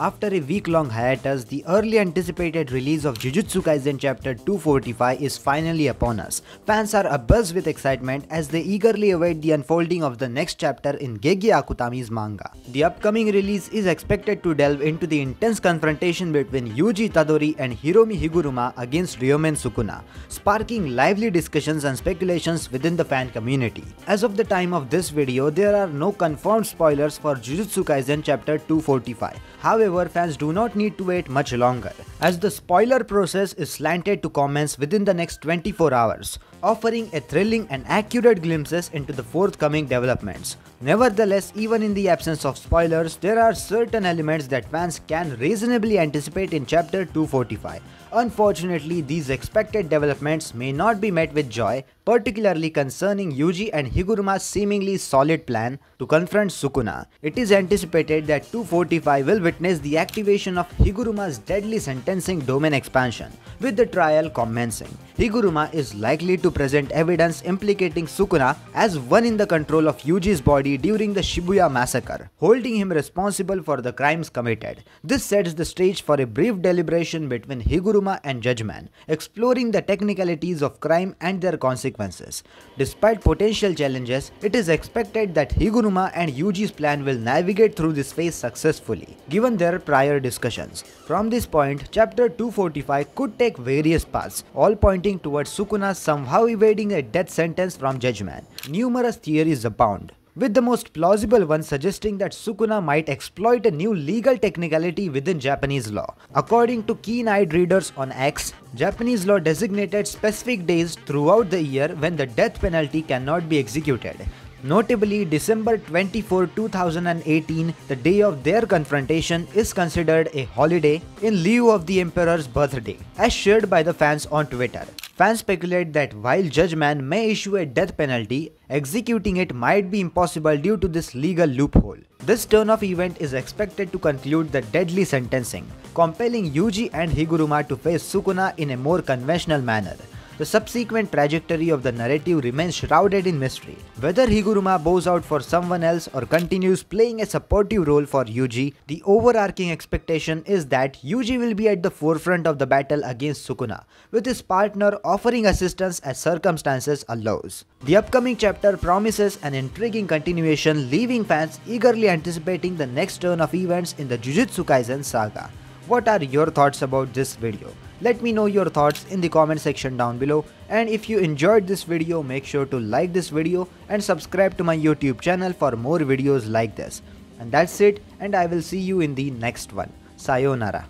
After a week-long hiatus, the early anticipated release of Jujutsu Kaisen Chapter 245 is finally upon us. Fans are abuzz with excitement as they eagerly await the unfolding of the next chapter in Gege Akutami's manga. The upcoming release is expected to delve into the intense confrontation between Yuji Itadori and Hiromi Higuruma against Ryomen Sukuna, sparking lively discussions and speculations within the fan community. As of the time of this video, there are no confirmed spoilers for Jujutsu Kaisen Chapter 245. However, fans do not need to wait much longer, as the spoiler process is slanted to commence within the next 24 hours, offering a thrilling and accurate glimpses into the forthcoming developments. Nevertheless, even in the absence of spoilers, there are certain elements that fans can reasonably anticipate in chapter 245. Unfortunately, these expected developments may not be met with joy, particularly concerning Yuji and Higuruma's seemingly solid plan to confront Sukuna. It is anticipated that 245 will witness the activation of Higuruma's deadly sentencing domain expansion, with the trial commencing. Higuruma is likely to present evidence implicating Sukuna as one in the control of Yuji's body during the Shibuya massacre, holding him responsible for the crimes committed. This sets the stage for a brief deliberation between Higuruma and Judgeman, exploring the technicalities of crime and their consequences. Despite potential challenges, it is expected that Higuruma and Yuji's plan will navigate through this phase successfully, given their prior discussions. From this point, chapter 245 could take various paths, all pointing towards Sukuna somehow evading a death sentence from Judgeman. Numerous theories abound with the most plausible one suggesting that Sukuna might exploit a new legal technicality within Japanese law. According to keen-eyed readers on X, Japanese law designated specific days throughout the year when the death penalty cannot be executed. Notably, December 24, 2018, the day of their confrontation, is considered a holiday in lieu of the Emperor's birthday, as shared by the fans on Twitter. Fans speculate that while Judgeman may issue a death penalty, executing it might be impossible due to this legal loophole. This turn of event is expected to conclude the deadly sentencing, compelling Yuji and Higuruma to face Sukuna in a more conventional manner. The subsequent trajectory of the narrative remains shrouded in mystery. Whether Higuruma bows out for someone else or continues playing a supportive role for Yuji, the overarching expectation is that Yuji will be at the forefront of the battle against Sukuna, with his partner offering assistance as circumstances allows. The upcoming chapter promises an intriguing continuation, leaving fans eagerly anticipating the next turn of events in the Jujutsu Kaisen saga. What are your thoughts about this video? Let me know your thoughts in the comment section down below and if you enjoyed this video make sure to like this video and subscribe to my YouTube channel for more videos like this. And that's it and I will see you in the next one. Sayonara.